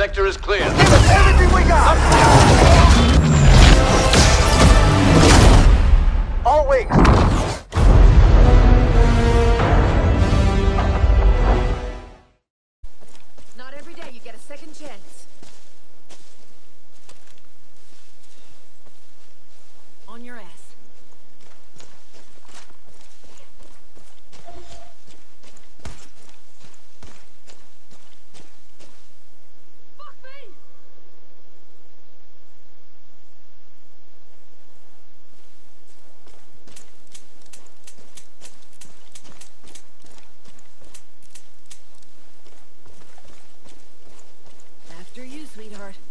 sector is clear. Give us everything we got! All wings! Not every day you get a second chance. On your ass. Sweetheart.